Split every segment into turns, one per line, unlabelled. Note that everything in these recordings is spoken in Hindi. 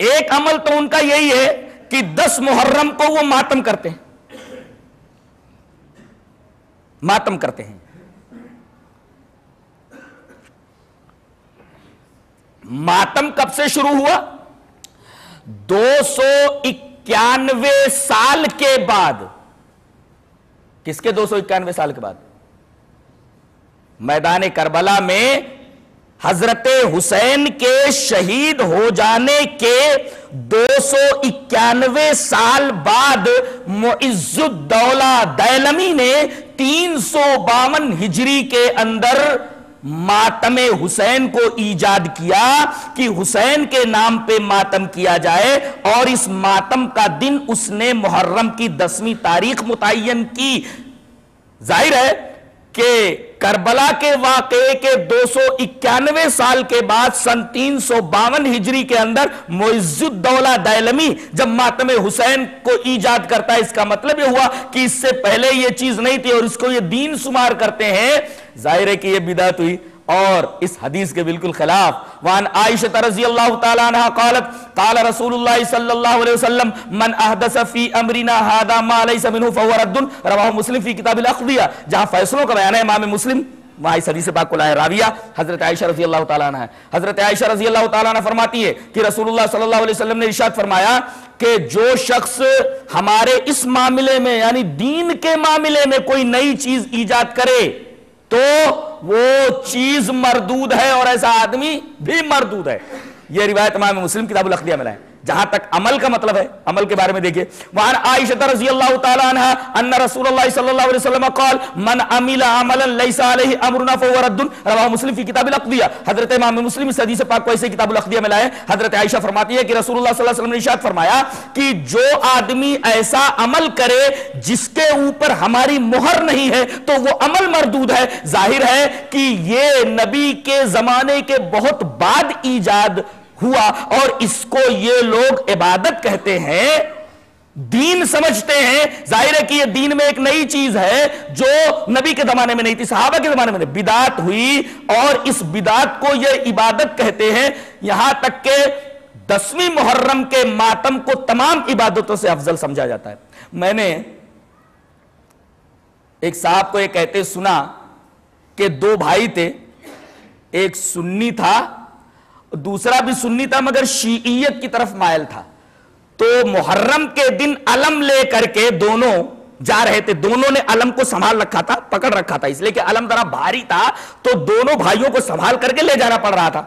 एक अमल तो उनका यही है कि दस मुहर्रम को वो मातम करते हैं। मातम करते हैं। मातम कब से शुरू हुआ? दो सौ इक्यानवे साल के बाद। किसके दो सौ इक्यानवे साल के बाद? मैदान करबला में हज़रत हुसैन के शहीद हो जाने के दो सौ इक्यानवे साल बाद मुइजुद्दौला दैलमी ने तीन सौ बावन हिजरी के अंदर मातम हुसैन को ईजाद किया कि हुसैन के नाम पे मातम किया जाए और इस मातम का दिन उसने मुहर्रम की दसवीं तारीख मुतयन की। ज़ाहिर है कि करबला के वाकये के दो सौ इक्यानवे साल के बाद सन तीन सौ बावन हिजरी के अंदर मोइजुद्दौला दैलमी जब मातम हुसैन को ईजाद करता है, इसका मतलब यह हुआ कि इससे पहले यह चीज़ नहीं थी और इसको यह दीन शुमार करते हैं। ज़ाहिर है कि यह बिदात हुई। और इस हदीस के बिल्कुल खिलाफ। वान आयशा रज़ी अल्लाह तआला कालत, काल अलैहि वसल्लम, मन अहदस फ़ी अमरिना, हादा मा लैसा मिनहु फहुव रद्दुन रवाहु मुस्लिम फ़ी किताब अल-अक़दिया जहाँ फैसलों का बयान है इमाम मुस्लिम, वहाँ इस हदीस पाक राविया। हज़रत आयशा रज़ी अल्लाह तआला है। हज़रत आयशा रज़ी अल्लाह तआला फरमाती है कि रसूलुल्लाह सल्लल्लाहु अलैहि वसल्लम ने इरशाद फरमाया कि जो शख्स हमारे इस मामले में, यानी दीन के मामले में कोई नई चीज़ ईजाद करे तो वो चीज़ मरदूद है और ऐसा आदमी भी मरदूद है। यह रिवायत इमाम मुस्लिम किताबुल अखलिया में लाए। जहाँ तक अमल का मतलब है, अमल के बारे में देखिए। वहाँ आयशा रज़ी अल्लाह वसल्लम क़ाल, मन अमिला अमरुना रवाह मुस्लिम किताबिल अक़दिया। हज़रत इमाम मुस्लिम इस हदीस पाक को ऐसे अक़दिया में लाए। हज़रत आयशा फरमाती है कि रसूलुल्लाह सल्लल्लाहु अलैहि वसल्लम ने फरमाया कि जो आदमी ऐसा अमल करे जिसके ऊपर हमारी मुहर नहीं है तो वो अमल मरदूद है। ज़ाहिर है कि ये नबी के जमाने के बहुत बाद ईजाद हुआ और इसको ये लोग इबादत कहते हैं, दीन समझते हैं। ज़ाहिर है कि ये दीन में एक नई चीज़ है जो नबी के जमाने में नहीं थी, सहाबा के जमाने में बिदात हुई और इस बिदात को ये इबादत कहते हैं। यहाँ तक के दसवीं मुहर्रम के मातम को तमाम इबादतों से अफजल समझा जाता है। मैंने एक साहब को ये कहते सुना कि दो भाई थे, एक सुन्नी था दूसरा भी सुन्नी था, मगर शीयत की तरफ़ मायल था। तो मुहर्रम के दिन अलम लेकर के दोनों जा रहे थे। दोनों ने अलम को संभाल रखा था, पकड़ रखा था। इसलिए कि अलम जरा भारी था तो दोनों भाइयों को संभाल करके ले जाना पड़ रहा था।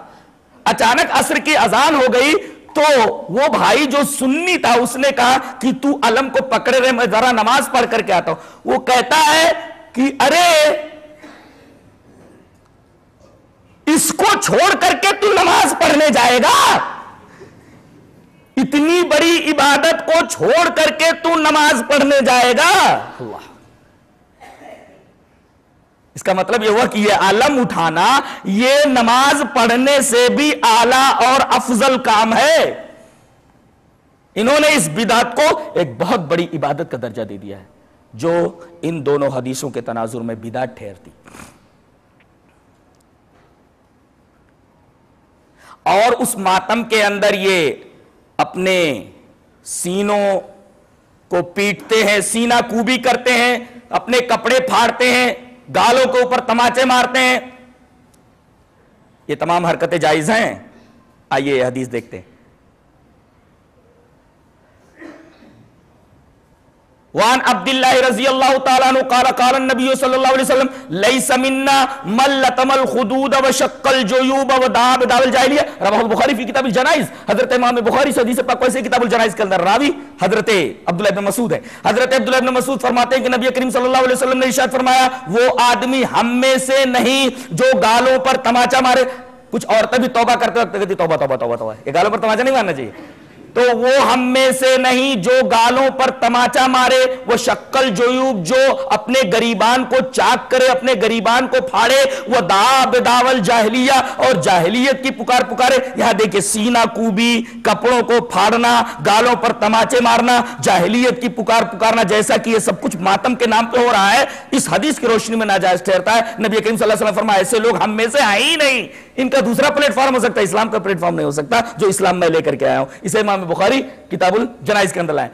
अचानक असर की अजान हो गई तो वो भाई जो सुन्नी था, उसने कहा कि तू अलम को पकड़े रहे, मैं जरा नमाज़ पढ़ करके आता हूँ। वो कहता है कि अरे इसको छोड़ करके तू नमाज़ पढ़ने जाएगा। इतनी बड़ी इबादत को छोड़ करके तू नमाज़ पढ़ने जाएगा। इसका मतलब यह हुआ कि यह आलम उठाना यह नमाज़ पढ़ने से भी आला और अफजल काम है। इन्होंने इस बिदात को एक बहुत बड़ी इबादत का दर्जा दे दिया है, जो इन दोनों हदीसों के तनाजुर में बिदात ठहरती। और उस मातम के अंदर ये अपने सीनों को पीटते हैं, सीना कूबी करते हैं, अपने कपड़े फाड़ते हैं, गालों के ऊपर तमाचे मारते हैं। ये तमाम हरकतें जायज़ हैं। आइए हदीस देखते हैं। वान अब्दुल्ला रज़ी अल्लाह तआला काला नबी सल्लल्लाहु अलैहि वसल्लम मल्लतमल खुदूद व शक्कल जुयूब व दाब दावल जाहिलिया रवाहुल बुखारी फ़ी किताब जनाइज हज़रत इमाम बुखारी हदीस पाक वैसे किताबुल जनाइज के अंदर रावी हज़रत अब्दुल्ला इब्न मसूद है हज़रत अब्दुल्ला इब्न मसूद फरमाते हैं कि नबी करीम सल्लल्लाहु अलैहि वसल्लम ने इरशाद फरमाया वो आदमी हम में से नहीं जो गालों पर तमाचा मारे कुछ औरतें भी तौबा करते वक्त कहती तौबा तौबा तौबा तौबा ये गालों पर तमाचा नहीं मारना चाहिए तो वो हम में से नहीं, जो गालों पर तमाचा मारे, वो शक्कल जोयूब जो अपने गरीबान को चाक करे, अपने गरीबान को फाड़े, वो दाब दावल जाहलिया और जाहलियत की पुकार पुकारे। यहाँ देखिए, सीना, कूबी, कपड़ों को फाड़ना, गालों पर तमाचे मारना, जाहलियत की पुकार पुकारना, जैसा कि ये सब कुछ मातम के नाम पे हो रहा है, इस हदीस की रोशनी में नाजायज ठहरता है। नबी करीम सल्लल्लाहु अलैहि ऐसे लोग हम में से आए ही नहीं। इनका दूसरा प्लेटफॉर्म हो सकता है, इस्लाम का प्लेटफॉर्म नहीं हो सकता, जो इस्लाम में लेकर के आया हूँ। इसे इमाम बुखारी किताबुल जनाइज के अंदर लाए।